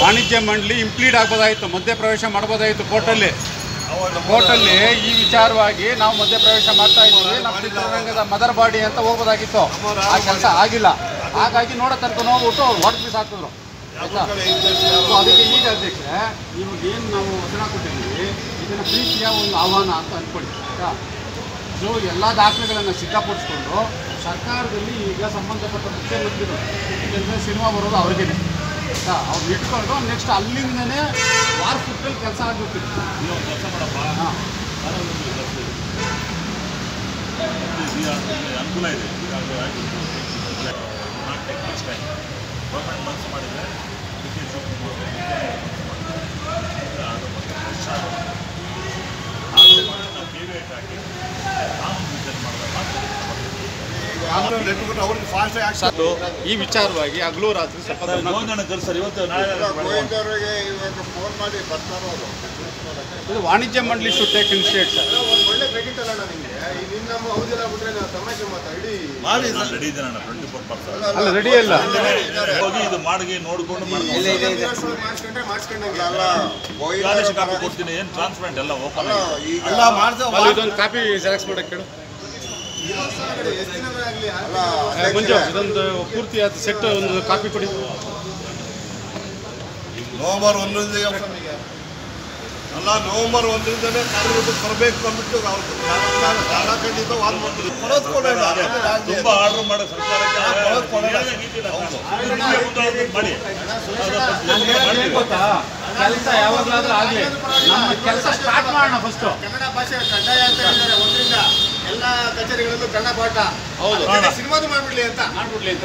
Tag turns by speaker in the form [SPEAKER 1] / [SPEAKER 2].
[SPEAKER 1] ವಾಣಿಜ್ಯ ಮಂಡಳಿ ಇಂಪ್ಲೀಡ್ ಆಗ್ಬೋದಾಯಿತು, ಮಧ್ಯಪ್ರವೇಶ ಮಾಡ್ಬೋದಾಯಿತು ಕೋರ್ಟಲ್ಲಿ. ಕೋರ್ಟಲ್ಲಿ ಈ ವಿಚಾರವಾಗಿ ನಾವು ಮಧ್ಯಪ್ರವೇಶ ಮಾಡ್ತಾ ಇದ್ದೀವಿ, ನಮ್ಮ ಚಿತ್ರರಂಗದ ಮದರ್ ಬಾಡಿ ಅಂತ ಹೋಗ್ಬೋದಾಗಿತ್ತು. ಆ ಕೆಲಸ ಆಗಿಲ್ಲ. ಹಾಗಾಗಿ ನೋಡೋ ತನಕ ನೋಡ್ಬಿಟ್ಟು ಅವ್ರು ವಾಟ್ ಪೀಸ್ ಸೊ ಅದಕ್ಕೆ ಈಗ ಅಧ್ಯಕ್ಷೆ ಇವಾಗ ಏನು ನಾವು ವಚನ ಕೊಟ್ಟಿದ್ದೀವಿ, ಇದನ್ನು ಪ್ರೀತಿಯ ಒಂದು ಆಹ್ವಾನ ಅಂತ ಅಂದ್ಕೊಳ್ಳಿ, ಆಯ್ತಾ? ಸೊ ಎಲ್ಲ ದಾಖಲೆಗಳನ್ನು ಸಿದ್ಧಪಡಿಸ್ಕೊಂಡು ಸರ್ಕಾರದಲ್ಲಿ ಈಗ ಸಂಬಂಧಪಟ್ಟ ಮುಖ್ಯಮಂತ್ರಿಗಳು ಯಾಕೆಂದರೆ ಸಿನಿಮಾ ಬರೋದು ಅವ್ರಿಗೇನೆ. ಅವ್ರು ಇಟ್ಕೊಂಡು ನೆಕ್ಸ್ಟ್ ಅಲ್ಲಿಂದನೇ ವಾರ ಸುತ್ತಲ್ಲಿ ಕೆಲಸ ಆಗಬೇಕಿತ್ತು
[SPEAKER 2] ಕೆಲಸ ಮಾಡಪ್ಪ.
[SPEAKER 1] ಹಾಂ.
[SPEAKER 2] ಅನುಕೂಲ ಇದೆ. ಆಯ್ತು. ಗೌರ್ಮೆಂಟ್ ಮನಸ್ಸು
[SPEAKER 3] ಅವ್ರಿಗೆ ಫಾಸ್ಟ್
[SPEAKER 1] ಸರ್ ಈ ವಿಚಾರವಾಗಿ ಹಗಲು ರಾತ್ರಿ ಸ್ವಲ್ಪ
[SPEAKER 2] ಸರ್ ಇವತ್ತು
[SPEAKER 3] ಇವಾಗ ಫೋನ್ ಮಾಡಿ ಬರ್ತಾರೋ
[SPEAKER 1] ಇದು ವಾಣಿಜ್ಯ ಮಂಡಳಿ ಶುಡ್ ಟೇಕ್ ಇನಿಷಿಯೇಟ್ ಸರ್?
[SPEAKER 3] ಒಳ್ಳೆ ಕ್ರೆಡಿಟ್ ಅಲ್ಲ ನಿಮಗೆ. ನಿನ್ನ ನಮ್ಮ ಹೌದಿಲ್ಲ ಬಿಟ್ರೆ ನಾವು ತಮಾಷೆ ಮಾತಾ
[SPEAKER 2] ಮಾಡಿ ನಾನು ರೆಡಿ ಇದ್ದೇನೆ ಟ್ವೆಂಟಿ ಫೋರ್ ಪರ್ಸೆಂಟ್
[SPEAKER 1] ಅಲ್ಲ ರೆಡಿ ಅಲ್ಲ
[SPEAKER 2] ಹೋಗಿ ಇದು ಮಾಡಿ ನೋಡ್ಕೊಂಡು
[SPEAKER 3] ಮಾಡಿಸ್ಕೊಂಡ್ರೆ ಮಾಡಿಸ್ಕೊಂಡಂಗೆ ಅಲ್ಲ.
[SPEAKER 2] ಕಾಪಿ ಕೊಡ್ತೀನಿ ಏನು ಟ್ರಾನ್ಸ್ಪರೆಂಟ್ ಎಲ್ಲ ಓಪನ್
[SPEAKER 3] ಅಲ್ಲ
[SPEAKER 1] ಮಾಡ್ದೆ ಇದೊಂದು ಕಾಪಿ ಜೆರಾಕ್ಸ್ ಮಾಡಕ್ಕೆ ಕೇಳು. ಮಂಜು ಇದೊಂದು ಪೂರ್ತಿ ಅದು ಸೆಟ್ ಒಂದು ಕಾಪಿ ಕೊಡಿ.
[SPEAKER 3] ನವೆಂಬರ್ ಒಂದರಿಂದ ಅಲ್ಲ ನವೆಂಬರ್ ಒಂದರಿಂದನೇ ಕಾರ್ಮಿಕರು ಬರಬೇಕು ಅಂದ್ಬಿಟ್ಟು ಅವ್ರು ಕಾಲ ಖಂಡಿತ ವಾದ ಮಾಡ್ತಾರೆ ಕೊಡೋದು ಕೊಡೋಣ
[SPEAKER 2] ತುಂಬಾ ಆರ್ಡರ್ ಮಾಡೋ ಸರ್ಕಾರಕ್ಕೆ
[SPEAKER 3] ಕೊಡೋದು ಕೊಡೋಣ.
[SPEAKER 2] ಮಾಡಿ.
[SPEAKER 1] ನಾನು ಗೊತ್ತಾ ಕೆಲಸ ಯಾವಾಗಲಾದ್ರೂ ಆಗಲಿ. ನಮ್ಮ ಕೆಲಸ ಸ್ಟಾರ್ಟ್ ಮಾಡೋಣ ಫಸ್ಟು
[SPEAKER 3] ಕನ್ನಡ ಭಾಷೆ ಕಡ್ಡಾಯ ಅಂತ ಹೇಳಿದ್ದಾರೆ ಒಂದರಿಂದ. ಎಲ್ಲ ಕಚೇರಿಗಳಲ್ಲೂ ಕನ್ನಡ ಪಾಠ
[SPEAKER 1] ಹೌದು.
[SPEAKER 3] ಸಿನಿಮಾದು ಮಾಡ್ಬಿಡ್ಲಿ ಅಂತ.
[SPEAKER 1] ಮಾಡ್ಬಿಡ್ಲಿ ಅಂತ.